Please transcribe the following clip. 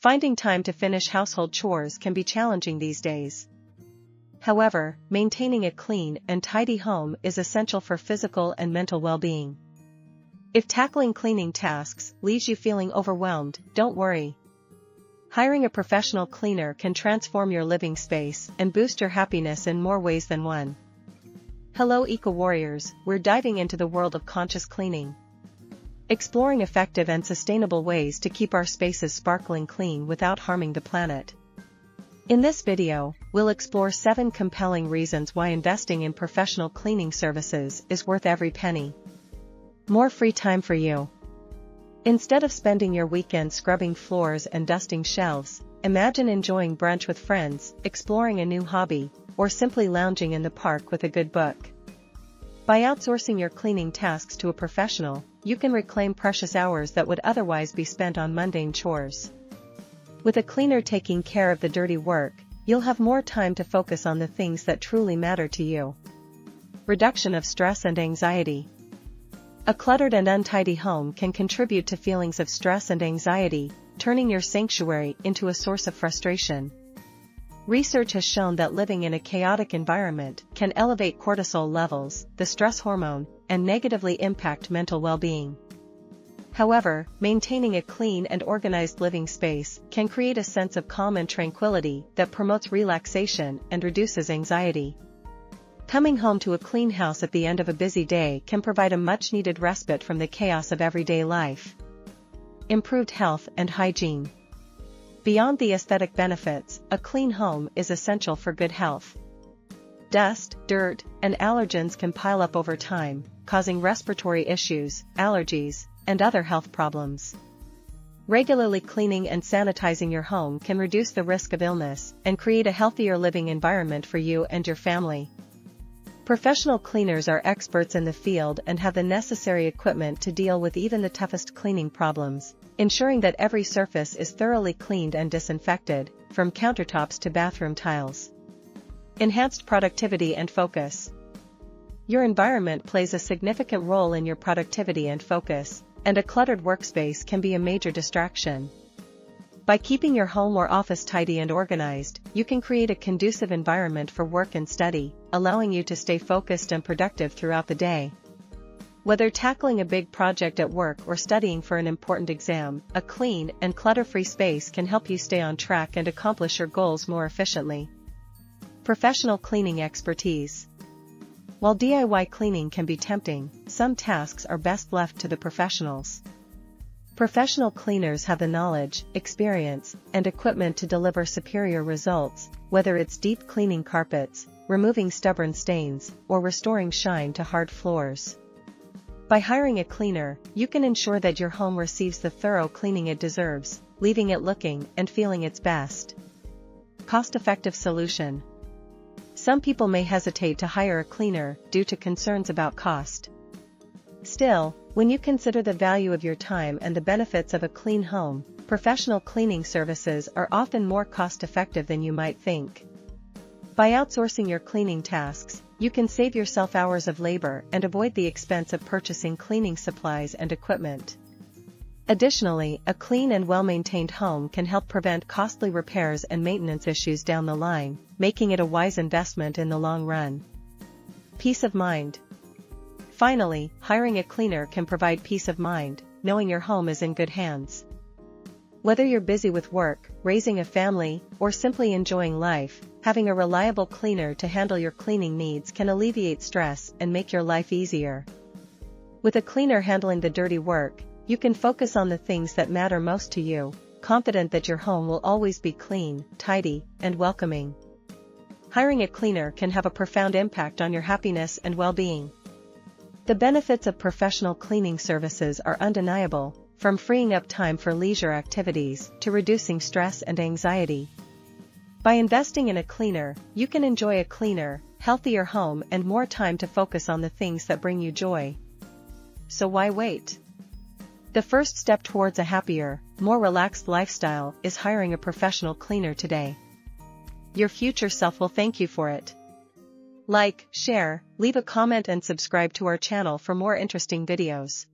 Finding time to finish household chores can be challenging these days. However, maintaining a clean and tidy home is essential for physical and mental well-being. If tackling cleaning tasks leaves you feeling overwhelmed, don't worry. Hiring a professional cleaner can transform your living space and boost your happiness in more ways than one. Hello Eco Warriors, we're diving into the world of conscious cleaning exploring effective and sustainable ways to keep our spaces sparkling clean without harming the planet. In this video, we'll explore 7 compelling reasons why investing in professional cleaning services is worth every penny. More free time for you. Instead of spending your weekend scrubbing floors and dusting shelves, imagine enjoying brunch with friends, exploring a new hobby, or simply lounging in the park with a good book. By outsourcing your cleaning tasks to a professional, you can reclaim precious hours that would otherwise be spent on mundane chores. With a cleaner taking care of the dirty work, you'll have more time to focus on the things that truly matter to you. Reduction of stress and anxiety. A cluttered and untidy home can contribute to feelings of stress and anxiety, turning your sanctuary into a source of frustration. Research has shown that living in a chaotic environment can elevate cortisol levels, the stress hormone, and negatively impact mental well-being. However, maintaining a clean and organized living space can create a sense of calm and tranquility that promotes relaxation and reduces anxiety. Coming home to a clean house at the end of a busy day can provide a much-needed respite from the chaos of everyday life. Improved health and hygiene. Beyond the aesthetic benefits, a clean home is essential for good health. Dust, dirt, and allergens can pile up over time, causing respiratory issues, allergies, and other health problems. Regularly cleaning and sanitizing your home can reduce the risk of illness and create a healthier living environment for you and your family. Professional cleaners are experts in the field and have the necessary equipment to deal with even the toughest cleaning problems, ensuring that every surface is thoroughly cleaned and disinfected, from countertops to bathroom tiles. Enhanced productivity and focus. Your environment plays a significant role in your productivity and focus, and a cluttered workspace can be a major distraction. By keeping your home or office tidy and organized, you can create a conducive environment for work and study, allowing you to stay focused and productive throughout the day. Whether tackling a big project at work or studying for an important exam, a clean and clutter-free space can help you stay on track and accomplish your goals more efficiently. Professional cleaning expertise. While DIY cleaning can be tempting, some tasks are best left to the professionals. Professional cleaners have the knowledge, experience, and equipment to deliver superior results, whether it's deep cleaning carpets, removing stubborn stains, or restoring shine to hard floors. By hiring a cleaner, you can ensure that your home receives the thorough cleaning it deserves, leaving it looking and feeling its best. Cost-effective solution. Some people may hesitate to hire a cleaner due to concerns about cost. Still, when you consider the value of your time and the benefits of a clean home, professional cleaning services are often more cost-effective than you might think. By outsourcing your cleaning tasks, you can save yourself hours of labor and avoid the expense of purchasing cleaning supplies and equipment. Additionally, a clean and well-maintained home can help prevent costly repairs and maintenance issues down the line, making it a wise investment in the long run. Peace of mind. Finally, hiring a cleaner can provide peace of mind, knowing your home is in good hands. Whether you're busy with work, raising a family, or simply enjoying life, having a reliable cleaner to handle your cleaning needs can alleviate stress and make your life easier. With a cleaner handling the dirty work, you can focus on the things that matter most to you, confident that your home will always be clean, tidy, and welcoming. Hiring a cleaner can have a profound impact on your happiness and well-being. The benefits of professional cleaning services are undeniable, from freeing up time for leisure activities to reducing stress and anxiety. By investing in a cleaner, you can enjoy a cleaner, healthier home and more time to focus on the things that bring you joy. So why wait? The first step towards a happier, more relaxed lifestyle is hiring a professional cleaner today. Your future self will thank you for it. Like, share, leave a comment and subscribe to our channel for more interesting videos.